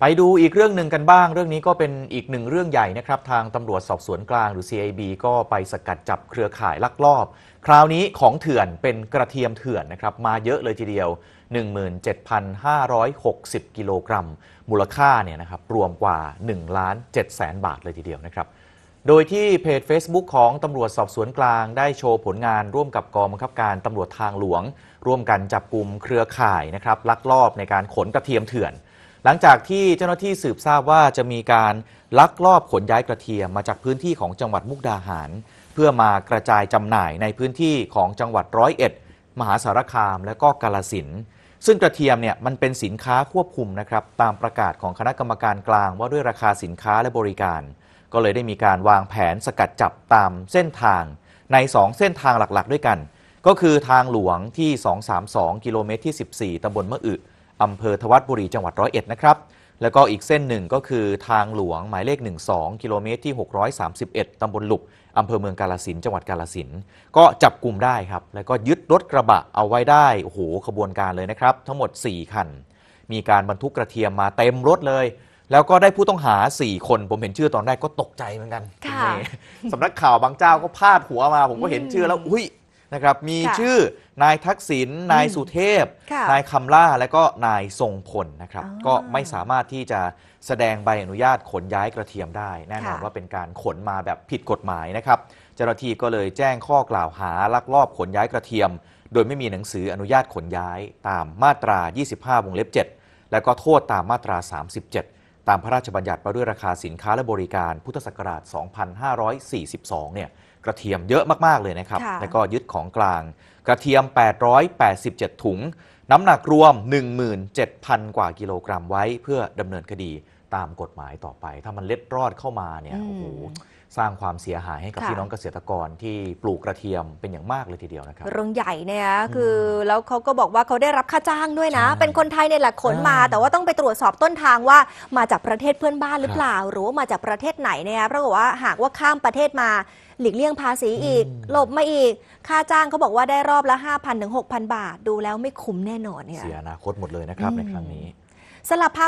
ไปดูอีกเรื่องหนึ่งกันบ้าง เรื่องนี้ก็เป็นอีกหนึ่งเรื่องใหญ่นะครับ ทางตำรวจสอบสวนกลางหรือ CIB ก็ไปสกัดจับเครือข่ายลักลอบ คราวนี้ของเถื่อนเป็นกระเทียมเถื่อนนะครับ มาเยอะเลยทีเดียว 17,560 กิโลกรัม มูลค่าเนี่ยนะครับรวมกว่า1ล้าน7แสนบาทเลยทีเดียวนะครับ โดยที่เพจ Facebook ของตำรวจสอบสวนกลางได้โชว์ผลงานร่วมกับกองบังคับการตำรวจทางหลวง ร่วมกันจับกลุ่มเครือข่ายนะครับลักลอบในการขนกระเทียมเถื่อน หลังจากที่เจ้าหน้าที่สืบทราบว่าจะมีการลักลอบขนย้ายกระเทียมมาจากพื้นที่ของจังหวัดมุกดาหาร เพื่อมากระจายจำหน่ายในพื้นที่ของจังหวัดร้อยเอ็ด มหาสารคามและก็กาลสินซึ่งกระเทียมเนี่ยมันเป็นสินค้าควบคุมนะครับตามประกาศของคณะกรรมการกลางว่าด้วยราคาสินค้าและบริการ ก็เลยได้มีการวางแผนสกัดจับตามเส้นทาง ใน 2 เส้นทางหลักๆ ด้วยกัน ก็คือทางหลวงที่ 232 กิโลเมตรที่ 14ตำบลมะอึ อำเภอทวัดบุรีจังหวัดร้อยเอ็ดนะครับแล้วก็อีกเส้นหนึ่งก็คือทางหลวงหมายเลข 12 กิโลเมตรที่ 631 ตำบลหลุบอำเภอเมืองกาลสินธุ์จังหวัดกาลสินธุ์ก็จับกลุ่มได้ครับ แล้วก็ยึดรถกระบะเอาไว้ได้ โอ้โห ขบวนการเลยนะครับ ทั้งหมด 4 คัน มีการบรรทุกกระเทียมมาเต็มรถเลย แล้วก็ได้ผู้ต้องหา 4 คน ผมเห็นชื่อตอนแรกก็ตกใจเหมือนกันค่ะณเมย์สำนักข่าวบางเจ้าก็พาดหัวมา ผมก็เห็นชื่อแล้ว อุ้ย นะครับมีค่ะชื่อนายทักษิณนายสุเทพ ค่ะนายคำล่าและก็นายทรงพลนะครับ อ๋อก็ไม่สามารถที่จะแสดงใบอนุญาตขนย้ายกระเทียมได้ แน่นอนค่ะ ว่าเป็นการขนมาแบบผิดกฎหมายนะครับเจ้าหน้าที่ก็เลยแจ้งข้อกล่าวหาลักลอบขนย้ายกระเทียม โดยไม่มีหนังสืออนุญาตขนย้ายตามมาตรา 25 วงเล็บ 7 และก็โทษตามมาตรา 37 ตามพระราชบัญญัติว่าด้วยราคาสินค้าและบริการพุทธศักราช 2542 เนี่ยกระเทียมเยอะมาก ๆ เลยนะครับค่ะแล้วก็ยึดของกลาง กระเทียม 887 ถุง น้ำหนักรวม 17,000 กว่ากิโลกรัมไว้เพื่อดำเนินคดี ตามกฎหมายต่อไป ถ้ามันเล็ดรอดเข้ามาเนี่ยอืมโอ้โหสร้างความเสียหายให้กับค่ะ พี่น้องเกษตรกรที่ปลูกกระเทียมเป็นอย่างมากเลยทีเดียวนะครับ เรื่องใหญ่เนี่ยคือแล้วเขาก็บอกว่าเขาได้รับค่าจ้างด้วยนะ ใช่เป็นคนไทยในยแหละขนมา อ่าแต่ว่าต้องไปตรวจสอบต้นทางว่ามาจากประเทศเพื่อนบ้านหรือเปล่า หรือว่ามาจากประเทศไหนเนี่ยปรากฏว่าหากว่าข้ามประเทศมาหลีกเลี่ยงภาษีอีกอืม หลบมาอีก ค่าจ้างเขาบอกว่าได้รอบละ 5,000ถึง6,000 บาท ดูแล้วไม่คุ้มแน่นอนเนี่ยเสียอนาคตหมดเลยนะครับอืมในครั้งนี้ สลับภาพ